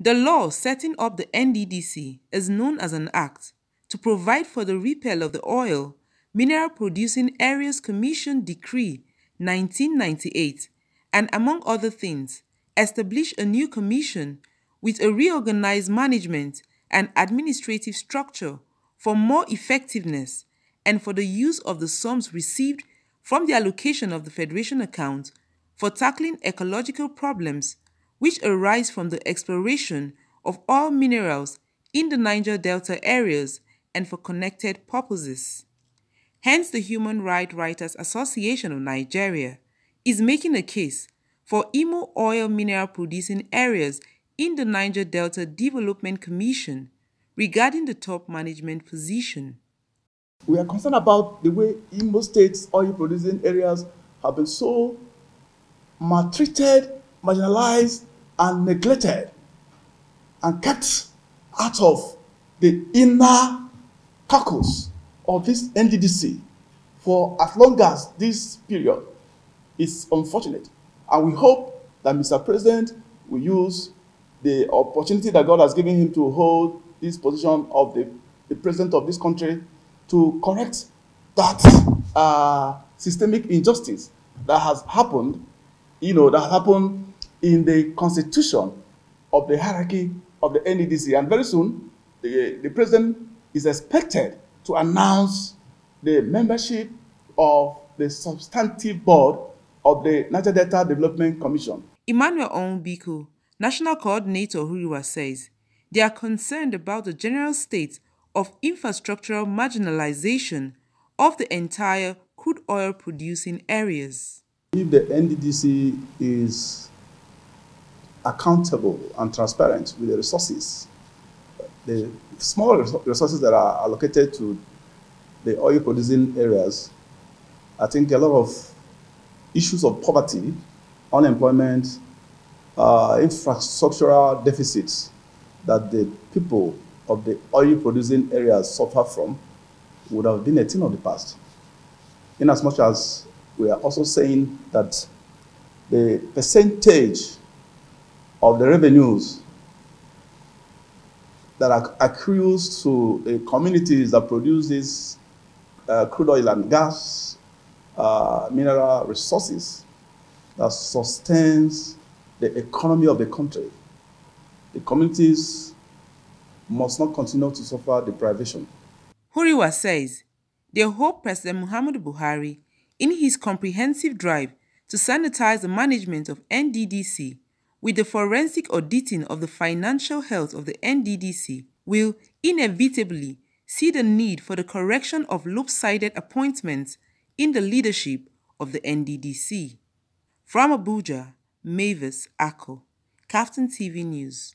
The law setting up the NDDC is known as an act to provide for the repeal of the Oil, Mineral Producing Areas Commission Decree 1998 and among other things, establish a new commission with a reorganized management and administrative structure for more effectiveness and for the use of the sums received from the allocation of the Federation account for tackling ecological problems which arise from the exploration of oil minerals in the Niger Delta areas and for connected purposes. Hence, the Human Rights Writers Association of Nigeria is making a case for Imo oil mineral producing areas in the Niger Delta Development Commission regarding the top management position. We are concerned about the way Imo State's oil producing areas have been so maltreated, marginalized, and neglected and kept out of the inner caucus of this NDDC for as long as this period is unfortunate. And we hope that Mr. President will use the opportunity that God has given him to hold this position of the, the president of this country to correct that uh, systemic injustice that has happened, you know, that happened in the constitution of the hierarchy of the NDDC. And very soon, the, the president is expected to announce the membership of the substantive board of the Niger Delta Development Commission. Emmanuel Onwubiko, National Coordinator Huriwa says they are concerned about the general state of infrastructural marginalization of the entire crude oil producing areas. If the NDDC is accountable and transparent with the resources, the small resources that are allocated to the oil producing areas, I think a lot of issues of poverty, unemployment, uh, infrastructural deficits that the people of the oil producing areas suffer from would have been a thing of the past. In as much as we are also saying that the percentage of the revenues that accrues to communities that produce uh, crude oil and gas, uh, mineral resources that sustains the economy of the country. The communities must not continue to suffer deprivation. Huriwa says they hope President Muhammadu Buhari, in his comprehensive drive to sanitize the management of NDDC with the forensic auditing of the financial health of the NDDC, will inevitably see the need for the correction of lopsided appointments in the leadership of the NDDC. From Abuja, Mavis Ako, Kaftan TV News.